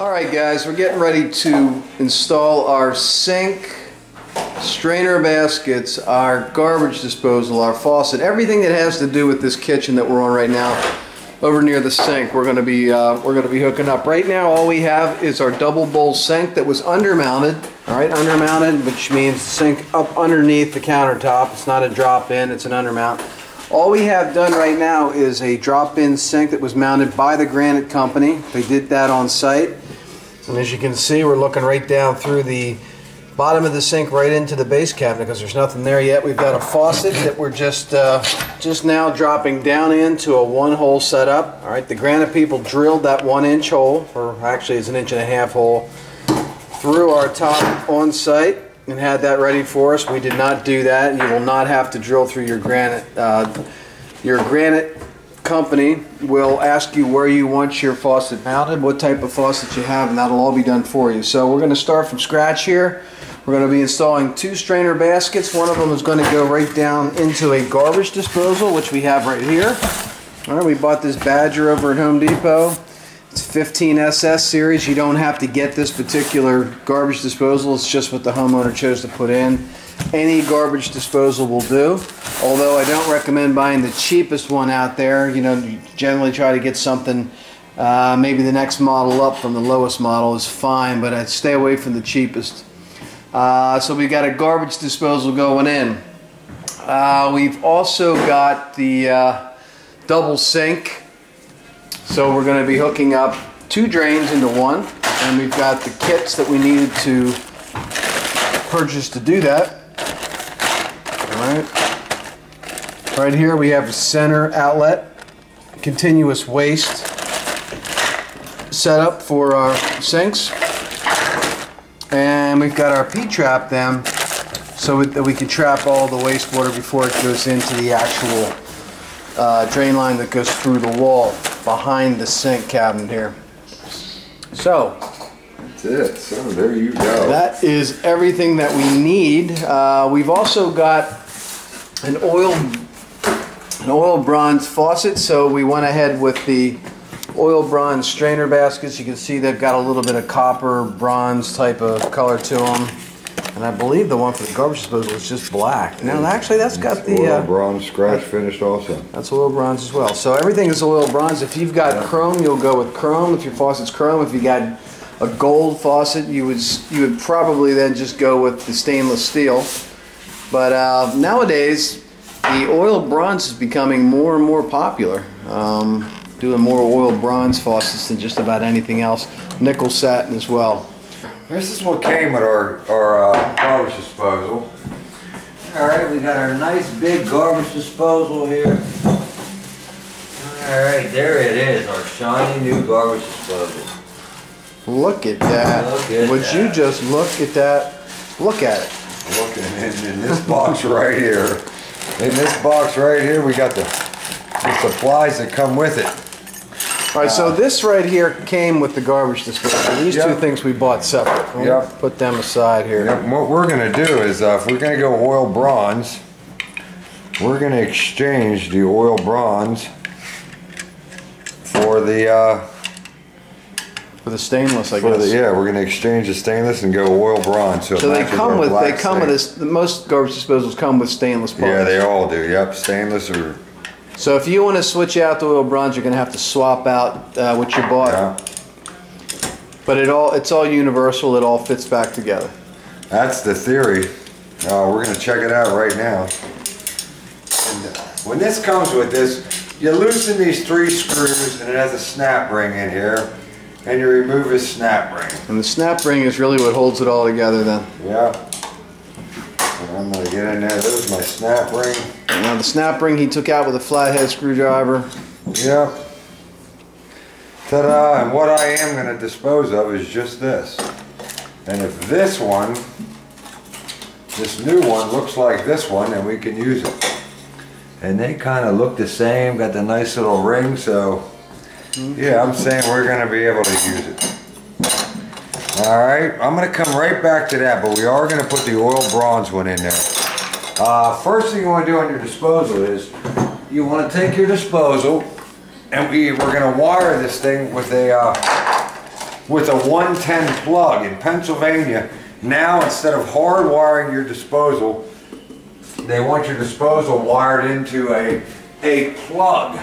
All right, guys, we're getting ready to install our sink, strainer baskets, our garbage disposal, our faucet, everything that has to do with this kitchen that we're on right now over near the sink. We're going to be uh, we're going to be hooking up. Right now, all we have is our double bowl sink that was undermounted. All right, undermounted, which means sink up underneath the countertop. It's not a drop in; it's an undermount. All we have done right now is a drop-in sink that was mounted by the Granite Company. They did that on site. And as you can see, we're looking right down through the bottom of the sink right into the base cabinet because there's nothing there yet. We've got a faucet that we're just uh, just now dropping down into a one-hole setup. All right, the Granite people drilled that one-inch hole, or actually it's an inch and a half hole, through our top on site and had that ready for us. We did not do that. You will not have to drill through your granite. Uh, your granite company will ask you where you want your faucet mounted, what type of faucet you have, and that'll all be done for you. So we're going to start from scratch here. We're going to be installing two strainer baskets. One of them is going to go right down into a garbage disposal, which we have right here. All right, we bought this Badger over at Home Depot. It's 15SS series. You don't have to get this particular garbage disposal. It's just what the homeowner chose to put in. Any garbage disposal will do. Although I don't recommend buying the cheapest one out there. You know, you generally try to get something, uh, maybe the next model up from the lowest model is fine, but I'd stay away from the cheapest. Uh, so we've got a garbage disposal going in. Uh, we've also got the uh, double sink so we're going to be hooking up two drains into one, and we've got the kits that we needed to purchase to do that. All right. Here we have a center outlet, continuous waste setup for our sinks. And we've got our P-trap then, so that we can trap all the wastewater before it goes into the actual uh, drain line that goes through the wall behind the sink cabinet here. So, that's it. So there you go. That is everything that we need. Uh, we've also got an oil an oil bronze faucet, so we went ahead with the oil bronze strainer baskets. You can see they've got a little bit of copper bronze type of color to them. And I believe the one for the garbage disposal is just black. Now, actually, that's got the oil uh, bronze scratch finished also. That's oil bronze as well. So everything is oil bronze. If you've got yeah. chrome, you'll go with chrome. If your faucet's chrome, if you got a gold faucet, you would you would probably then just go with the stainless steel. But uh, nowadays, the oil bronze is becoming more and more popular. Um, doing more oil bronze faucets than just about anything else. Nickel satin as well. This is what came with our, our uh, garbage disposal. Alright, we got our nice big garbage disposal here. Alright, there it is, our shiny new garbage disposal. Look at that. Look at Would that. you just look at that? Look at it. Looking in, in this box right here. In this box right here, we got the, the supplies that come with it. All right, so this right here came with the garbage disposal. These Yep. two things we bought separate. We'll Yep. Put them aside here. Yep, what we're gonna do is, uh, if we're gonna go oil bronze, we're gonna exchange the oil bronze for the, uh, For the stainless, I for guess. the, yeah, we're gonna exchange the stainless and go oil bronze. So, it So they matches come our with they black come with this. Most garbage disposals come with stainless parts. Yeah, they all do, yep, stainless or, So if you want to switch out the oil bronze, you're going to have to swap out uh, what you bought. yeah. But it all it's all universal. It all fits back together. That's the theory. Uh, we're gonna check it out right now. And uh, when this comes with this, you loosen these three screws and it has a snap ring in here. And you remove this snap ring. And the snap ring is really what holds it all together. Then Yeah. And I'm gonna get in there. There's my snap ring. now the snap ring he took out with a flathead screwdriver. Yeah. Ta-da! And what I am gonna dispose of is just this. And if this one, this new one looks like this one, then we can use it. And they kind of look the same, got the nice little ring, so yeah, I'm saying we're gonna be able to use it. All right, I'm gonna come right back to that, but we are gonna put the oil bronze one in there. Uh, first thing you wanna do on your disposal is, you wanna take your disposal, and we, we're gonna wire this thing with a, uh, with a 110 plug. In Pennsylvania, now instead of hardwiring your disposal, they want your disposal wired into a, a plug.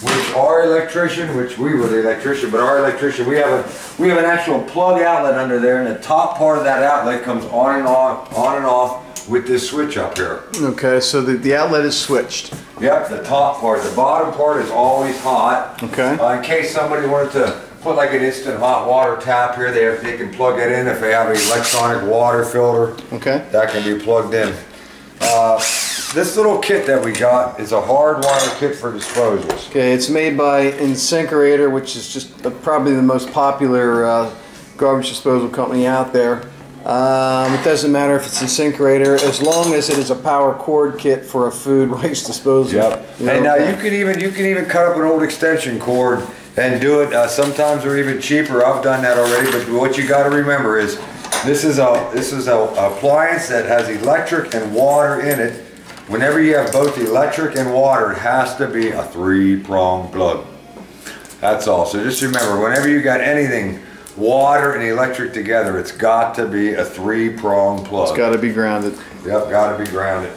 Which our electrician, which we were the electrician, but our electrician, we have a we have an actual plug outlet under there, and the top part of that outlet comes on and off, on and off with this switch up here. Okay, so the, the outlet is switched. Yep, the top part. The bottom part is always hot. Okay. Uh, in case somebody wanted to put like an instant hot water tap here, they have, they can plug it in if they have an electronic water filter. Okay. That can be plugged in. Uh, this little kit that we got is a hardwire kit for disposals. Okay, it's made by InSinkErator, which is just probably the most popular uh, garbage disposal company out there. Um, it doesn't matter if it's InSinkErator, as long as it is a power cord kit for a food waste disposal. Yep. you're And now you can even you can even cut up an old extension cord and do it. Uh, sometimes they're even cheaper. I've done that already. But what you got to remember is this is a this is a appliance that has electric and water in it. Whenever you have both electric and water, it has to be a three prong plug. That's all. So just remember, whenever you got anything water and electric together, it's got to be a three prong plug. It's got to be grounded. Yep, gotta be grounded.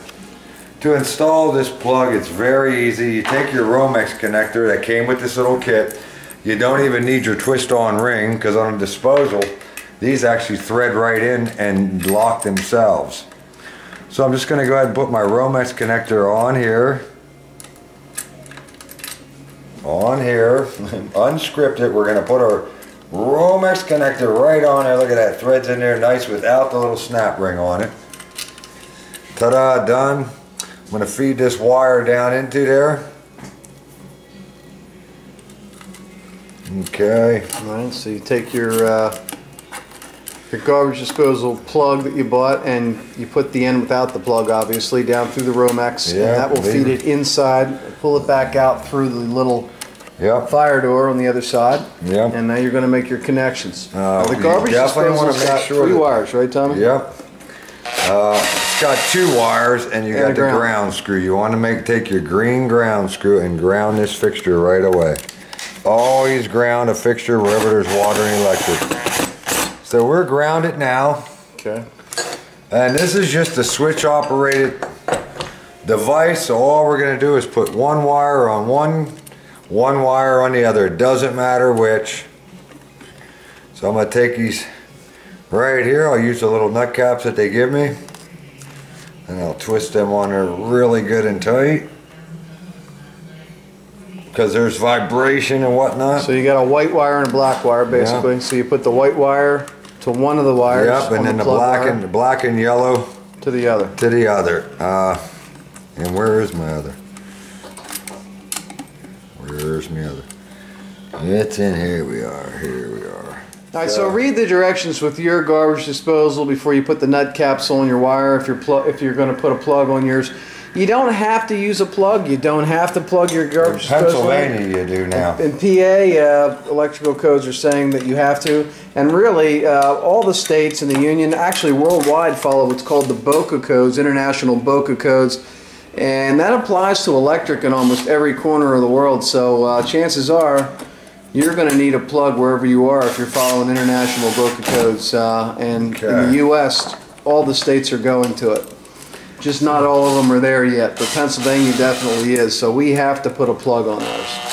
To install this plug, it's very easy. You take your Romex connector that came with this little kit. You don't even need your twist-on ring because on a disposal, these actually thread right in and lock themselves. So I'm just gonna go ahead and put my Romex connector on here. On here, Unscripted. We're gonna put our Romex connector right on there. Look at that, threads in there nice without the little snap ring on it. Ta-da, done. I'm gonna feed this wire down into there. Okay, All right, so you take your uh, your garbage disposal plug that you bought, and you put the end without the plug, obviously, down through the Romex, Yeah, and that will feed it. inside. Pull it back out through the little yep, fire door on the other side. Yep. And now you're going to make your connections. Uh, the garbage definitely wanna disposal's make got sure three wires, right, Tommy? yep. Uh, it's got two wires and you And got the ground. ground screw. You wanna make, take your green ground screw and ground this fixture right away. Always ground a fixture wherever there's water and electric. So we're grounded now. Okay. And this is just a switch operated device, so all we're gonna do is put one wire on one, one wire on the other. It doesn't matter which. So I'm gonna take these right here, I'll use the little nut caps that they give me. And I'll twist them on there really good and tight. Cause there's vibration and whatnot. So you got a white wire and a black wire, basically. So you put the white wire to one of the wires. Yep, and then the plug black wire and, the black and yellow to the other. to the other. Uh, and where is my other? Where's my other? It's in here. We are. Here we are. All right, so read the directions with your garbage disposal before you put the nut capsule on your wire. If you're if you're going to put a plug on yours, you don't have to use a plug. You don't have to plug your garbage in. Pennsylvania, you do now. In PA, uh, electrical codes are saying that you have to, and really, uh, all the states in the union, actually worldwide, follow what's called the BOCA codes, International BOCA codes, and that applies to electric in almost every corner of the world. So uh, chances are, you're going to need a plug wherever you are if you're following international BOCA codes. Uh, and in the U.S., all the states are going to it. Just not all of them are there yet, but Pennsylvania definitely is. So we have to put a plug on those.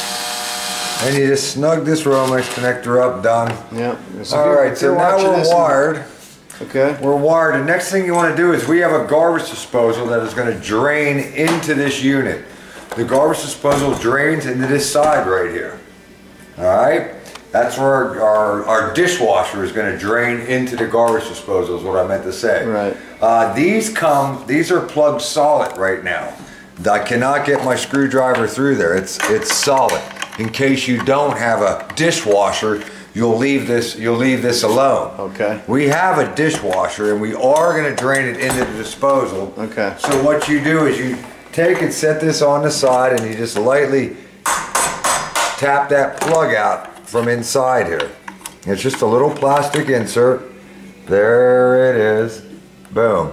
And you just snug this Romex connector up, done. Yeah. So All right, so now we're wired. Okay. We're wired. The next thing you want to do is we have a garbage disposal that is going to drain into this unit. The garbage disposal drains into this side right here. All right? That's where our, our, our dishwasher is going to drain into the garbage disposal is what I meant to say. Right. Uh, these come, these are plugged solid right now. I cannot get my screwdriver through there. It's, it's solid. In case you don't have a dishwasher, you'll leave this, you'll leave this alone. Okay. We have a dishwasher and we are gonna drain it into the disposal. Okay. So what you do is you take and set this on the side and you just lightly tap that plug out from inside here. It's just a little plastic insert. There it is. Boom.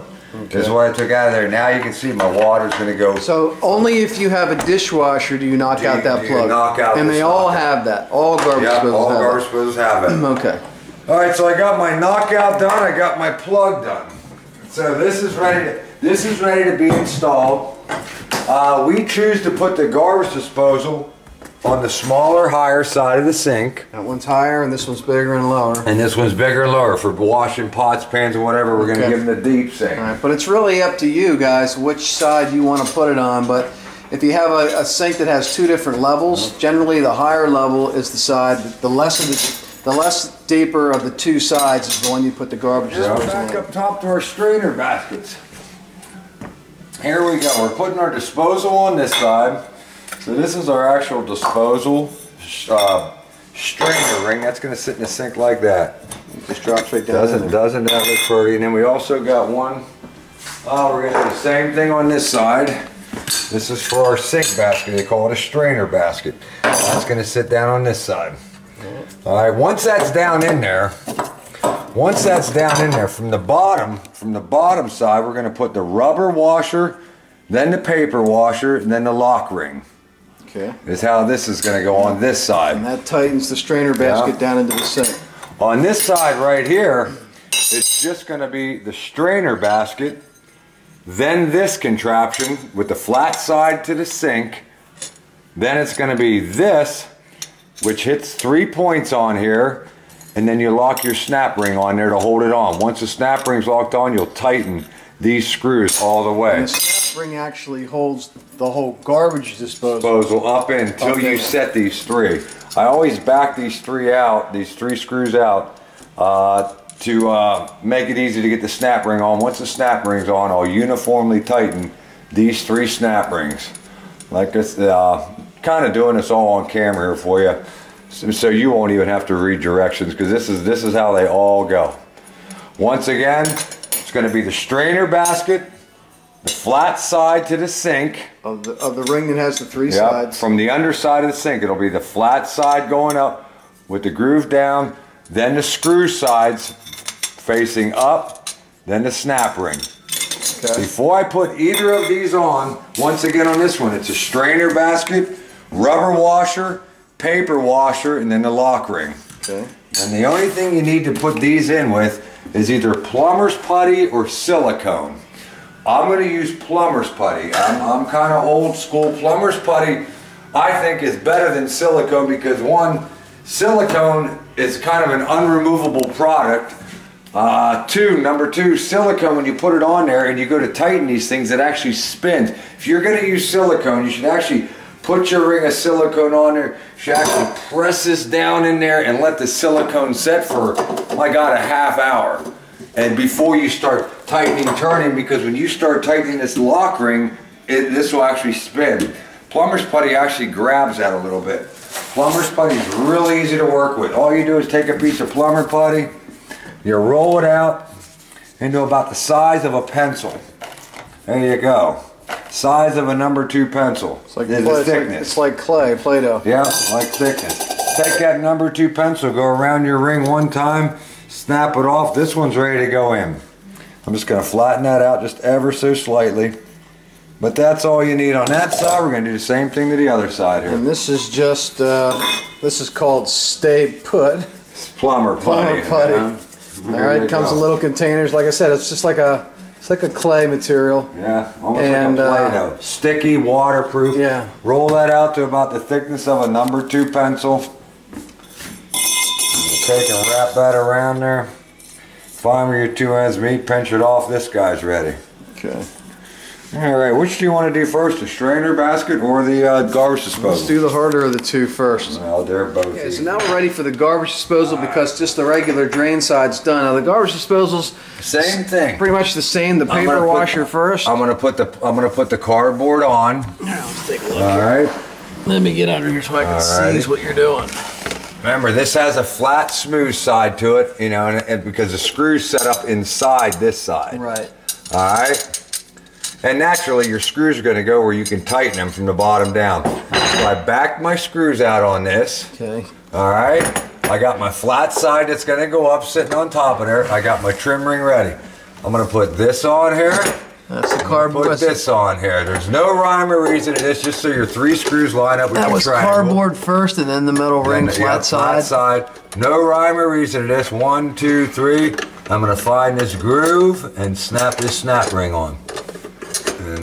This is what I took out of there. Now you can see my water's gonna go. So only if you have a dishwasher do you knock Do out you- that plug. knock out and they all have that. All garbage Yeah, disposals all have garbage supposed have it. Okay. All right, so I got my knockout done. I got my plug done. So this is ready. To, this is ready to be installed. Uh, we choose to put the garbage disposal on the smaller, higher side of the sink, That one's higher and this one's bigger and lower. and this one's bigger and lower for washing pots, pans, and whatever. We're gonna Okay. give them the deep sink. All right, but it's really up to you guys which side you want to put it on. But if you have a, a sink that has two different levels, uh-huh. generally the higher level is the side. The less of the, the less deeper of the two sides is the one you put the garbage disposal back in. up top to our strainer baskets. Here we go. We're putting our disposal on this side. So this is our actual disposal uh, strainer ring. That's going to sit in the sink like that. Just drops right down. Doesn't doesn't that look pretty? And then we also got one. Oh, we're gonna do the same thing on this side. This is for our sink basket. They call it a strainer basket. That's gonna sit down on this side. All right. Once that's down in there, once that's down in there, from the bottom, from the bottom side, we're gonna put the rubber washer, then the paper washer, and then the lock ring. Okay. Is how this is gonna go on this side. And that tightens the strainer basket Yeah. down into the sink. On this side right here, it's just gonna be the strainer basket, then this contraption with the flat side to the sink, then it's gonna be this, which hits three points on here, and then you lock your snap ring on there to hold it on. Once the snap ring's locked on, you'll tighten these screws all the way. And the snap ring actually holds the whole garbage disposal. disposal up in until Up you in. set these three. I always back these three out, these three screws out, uh, to uh, make it easy to get the snap ring on. Once the snap ring's on, I'll uniformly tighten these three snap rings. Like this, uh, kind of doing this all on camera here for you, so, so you won't even have to read directions because this is this is how they all go. Once again, going to be the strainer basket, the flat side to the sink. Of the, of the ring that has the three Yep, sides. From the underside of the sink, it'll be the flat side going up with the groove down, then the screw sides facing up, then the snap ring. Okay. Before I put either of these on, once again on this one, it's a strainer basket, rubber washer, paper washer, and then the lock ring. Okay. And the only thing you need to put these in with is either plumber's putty or silicone. I'm going to use plumber's putty. I'm, I'm kind of old school. Plumber's putty, I think, is better than silicone because one, silicone is kind of an unremovable product. Uh, two, number two, silicone, when you put it on there and you go to tighten these things, it actually spins. If you're going to use silicone, you should actually put your ring of silicone on there. She actually presses down in there and let the silicone set for, my God, a half hour. And before you start tightening, turning, because when you start tightening this lock ring, it, this will actually spin. Plumber's putty actually grabs that a little bit. Plumber's putty is really easy to work with. All you do is take a piece of plumber putty, you roll it out into about the size of a pencil. There you go. Size of a number two pencil. It's like, There's clay, the it's, like, thickness. it's like clay, Play-Doh. Yeah, like thickness. Take that number two pencil, go around your ring one time, snap it off. This one's ready to go in. I'm just gonna flatten that out just ever so slightly. But that's all you need on that side. We're gonna do the same thing to the other side here. And this is just, uh, this is called Stay Put. It's plumber Plumber putty. putty. man. All right, comes in little containers. Like I said, it's just like a, it's like a clay material. Yeah, almost And, like a uh, Play-Doh. Sticky, waterproof. Yeah. Roll that out to about the thickness of a number two pencil. Take and wrap that around there. Find where your two ends meet, pinch it off. This guy's ready. Okay. All right, which do you want to do first, the strainer basket or the uh, garbage disposal? Let's do the harder of the two first. Well, they're both. Okay, so now we're ready for the garbage disposal because just the regular drain side's done. Now the garbage disposal's Same thing. pretty much the same. The I'm gonna paper put- washer first. I'm gonna put the I'm gonna put the cardboard on. Now Let's take a look. All right. Let me get under here so I can Alrighty. see what you're doing. Remember, this has a flat, smooth side to it, you know, and, and because the screw's set up inside this side. Right. All right. And naturally, your screws are going to go where you can tighten them from the bottom down. So I backed my screws out on this. Okay. All right. I got my flat side that's going to go up, sitting on top of there. I got my trim ring ready. I'm gonna put this on here. That's the cardboard. Put this on here. There's no rhyme or reason to this, just so your three screws line up with That your was cardboard first, and then the metal ring, And, yeah, flat side. side. No rhyme or reason to this. One, two, three. I'm gonna find this groove and snap this snap ring on.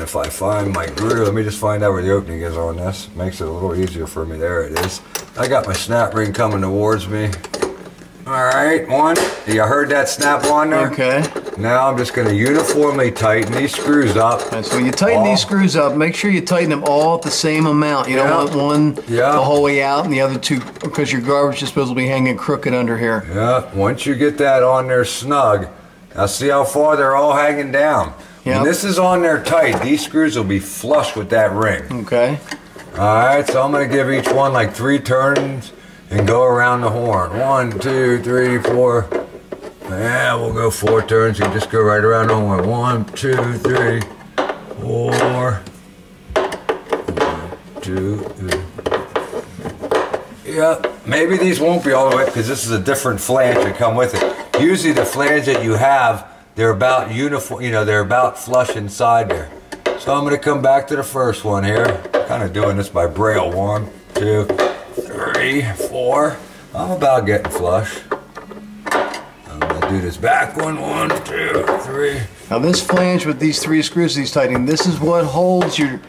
And if I find my groove, let me just find out where the opening is on this. Makes it a little easier for me. There it is. I got my snap ring coming towards me. All right, one. You heard that snap on there? Okay. Now I'm just gonna uniformly tighten these screws up. And so when you tighten All- these screws up, make sure you tighten them all at the same amount. You Yeah. don't want one Yeah. the whole way out and the other two because your garbage disposal will be hanging crooked under here. Yeah, once you get that on there snug, now see how far they're all hanging down. Yep. When this is on there tight, these screws will be flush with that ring. Okay. Alright, so I'm gonna give each one like three turns and go around the horn. One, two, three, four. Yeah, we'll go four turns and just go right around the horn. One, two, three, four. One, two, three. Yeah, maybe these won't be all the way because this is a different flange that come with it. Usually the flange that you have, they're about uniform, you know, they're about flush inside there. So I'm gonna come back to the first one here. Kind of doing this by braille. One, two, three, four. I'm about getting flush. I'm gonna do this back one. One, two, three. Now this flange with these three screws he's tightening, this is what holds your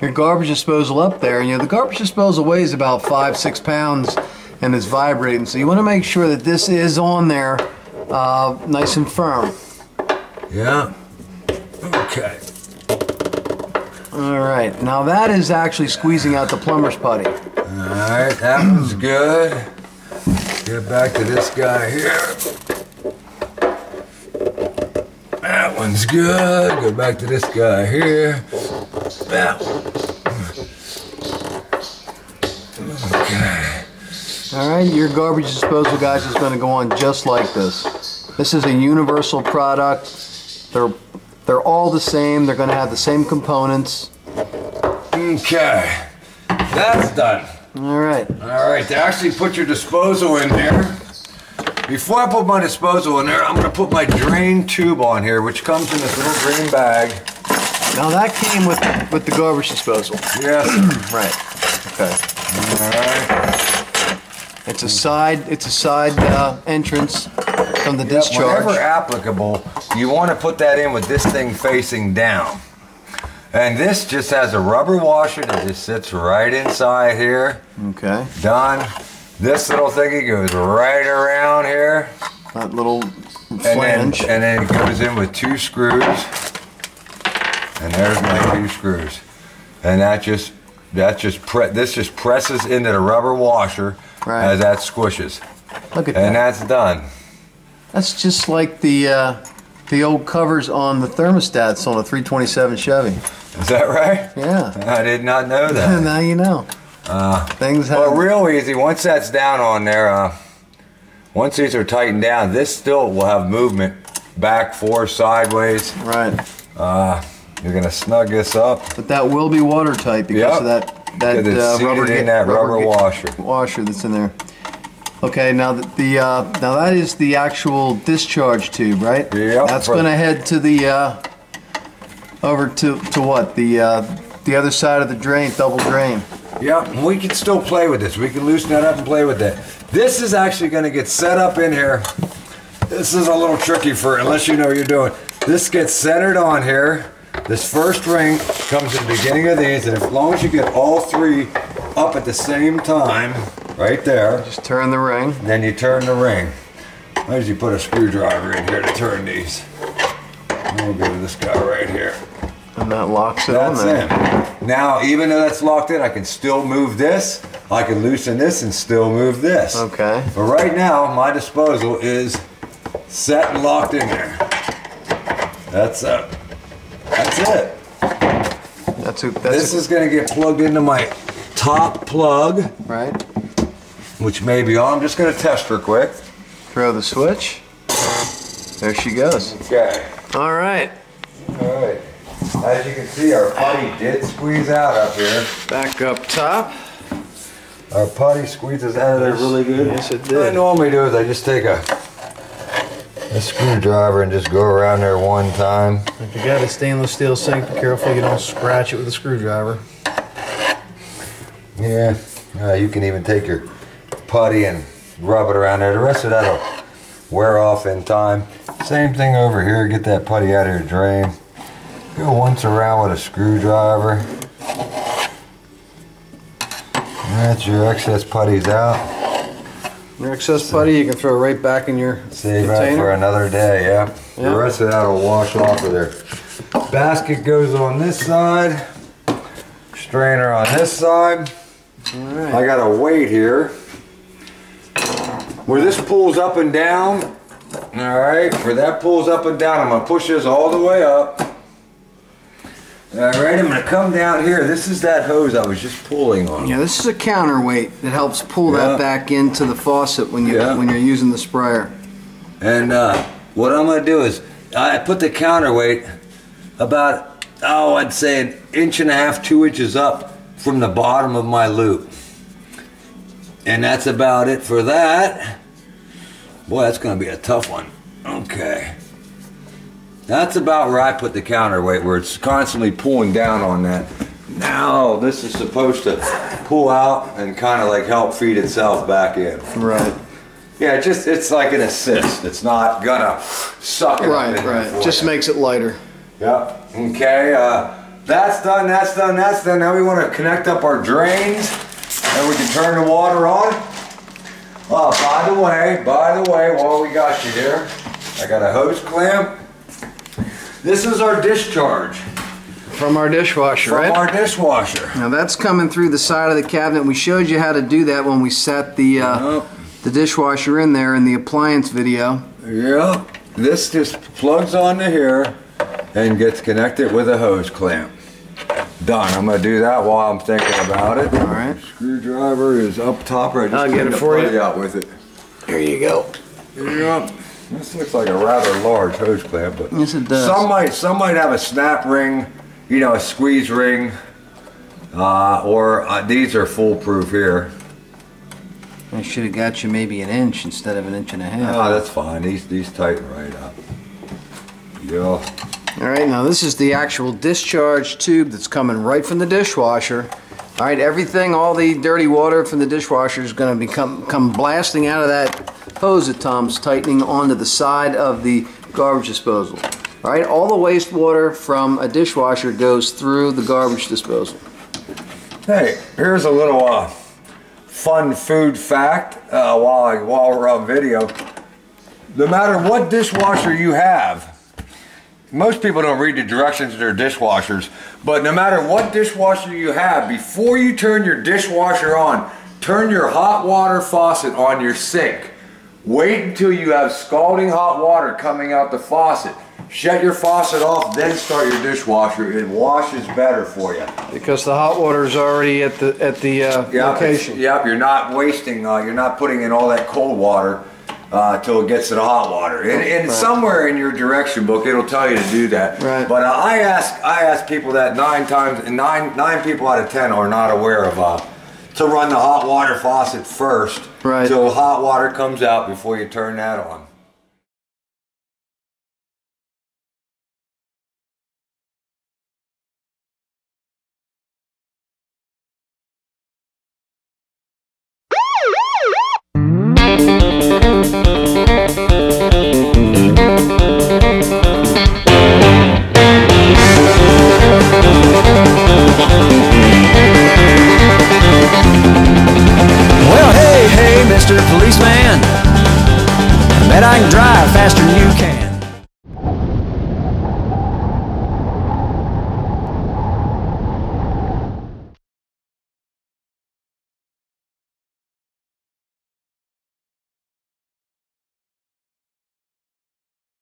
your garbage disposal up there. And, You know the garbage disposal weighs about five six pounds and it's vibrating, so you want to make sure that this is on there, uh, nice and firm. Yeah. Okay. All right. Now that is actually squeezing out the plumber's putty. Alright, that one's good. Get back to this guy here. That one's good. Go back to this guy here. That one. Okay. All right, your garbage disposal, guys, is going to go on just like this. This is a universal product. They're they're all the same. They're going to have the same components. Okay. That's done. All right. Alright, to actually put your disposal in there. Before I put my disposal in there, I'm going to put my drain tube on here, which comes in this little green bag. Now that came with with the garbage disposal. Yes. Right. Okay. Alright. It's a side. It's a side uh, entrance from the discharge. Whenever applicable, you want to put that in with this thing facing down. And this just has a rubber washer that just sits right inside here. Okay. Done. This little thingy goes right around here. That little And then, flange. and then it goes in with two screws. And there's my two screws. And that just that just pre- this just presses into the rubber washer Right. as that squishes. Look at And that. And that's done. That's just like the uh, the old covers on the thermostats on a 327 Chevy. Is that right? Yeah. I did not know that. now you know. Things have. Well, real easy. Once that's down on there, uh, once these are tightened down, this still will have movement back, forth, sideways. right. Uh, you're gonna snug this up. But that will be watertight because Yep. of that that uh, rubber in that rubber ga- washer. washer that's in there. Okay, now the, the uh, now that is the actual discharge tube, right? Yep. That's going to head to the uh, over to to what the uh, the other side of the drain, double drain. Yep, we can still play with this. We can loosen that up and play with that. This is actually gonna get set up in here. This is a little tricky for, unless you know what you're doing. This gets centered on here. This first ring comes in the beginning of these, and as long as you get all three up at the same time, right there, Just turn the ring. then you turn the ring. I usually put a screwdriver in here to turn these. We'll go to this guy right here. And that locks it That's on there. it. Now, even though that's locked in, I can still move this. I can loosen this and still move this. Okay. But right now, my disposal is set and locked in there. That's uh, that's it. That's that's This is gonna get plugged into my top plug, right. Which may be on. I'm just gonna test her quick. Throw the switch. There she goes. Okay. All right. All right. As you can see, our putty did squeeze out up here. Back up top. Our putty squeezes out of there really good. Yes, it did. What I normally do is I just take a a screwdriver and just go around there one time. If you got a stainless steel sink, be careful you don't scratch it with a screwdriver. Yeah, uh, you can even take your putty and rub it around there. The rest of that'll wear off in time. Same thing over here. Get that putty out of your drain. Go once around with a screwdriver. That's your excess putties out. Your excess putty, you can throw right back in your Save that for another day, yeah. Yeah. The rest of that'll wash off of there. Basket goes on this side. Strainer on this side. All right. I got a weight here. Where this pulls up and down, all right, where that pulls up and down, I'm gonna push this all the way up. All right, I'm gonna come down here. This is that hose I was just pulling on. Yeah, this is a counterweight that helps pull Yeah. that back into the faucet when you Yeah. when you're using the sprayer. And uh, what I'm gonna do is I put the counterweight about oh I'd say an inch and a half, two inches up from the bottom of my loop. And that's about it for that. Boy, that's gonna be a tough one. Okay. That's about where I put the counterweight, where it's constantly pulling down on that. Now this is supposed to pull out and kind of like help feed itself back in. Right. Yeah, it just it's like an assist. It's not gonna suck it Right, right. Just makes it lighter. Yep. Okay. Uh, that's done. That's done. That's done. Now we want to connect up our drains, and we can turn the water on. Oh, by the way, by the way, while we got you here, I got a hose clamp. This is our discharge From our dishwasher, right? from right? our dishwasher. now that's coming through the side of the cabinet. We showed you how to do that when we set the uh, Yep. the dishwasher in there in the appliance video. Yep. This just plugs onto here and gets connected with a hose clamp. Done. I'm gonna do that while I'm thinking about it. All right. Screwdriver is up top right. I'll get it for you. Out with it. There you go. Yep. This looks like a rather large hose clamp, but Yes, it does. some might some might have a snap ring, you know, a squeeze ring, uh, or uh, these are foolproof here. I should have got you maybe an inch instead of an inch and a half. Oh, that's fine. These these tighten right up. Yeah. All right, now this is the actual discharge tube that's coming right from the dishwasher. All right, everything, all the dirty water from the dishwasher is going to become come blasting out of that hose that Tom's tightening onto the side of the garbage disposal. All right, all the wastewater from a dishwasher goes through the garbage disposal. Hey, here's a little uh, fun food fact uh, while, I, while we're on video. No matter what dishwasher you have, most people don't read the directions to their dishwashers, but no matter what dishwasher you have, before you turn your dishwasher on, turn your hot water faucet on your sink. Wait until you have scalding hot water coming out the faucet. Shut your faucet off, then start your dishwasher. It washes better for you. Because the hot water is already at the at the uh, Yep, location. Yep, you're not wasting, uh, you're not putting in all that cold water uh, till it gets to the hot water. And, and Right. somewhere in your direction book, it'll tell you to do that. Right. But uh, I ask, I ask people that nine times, and nine nine people out of ten are not aware of uh, to run the hot water faucet first, Right. Till hot water comes out before you turn that on. Bet I can drive faster than you.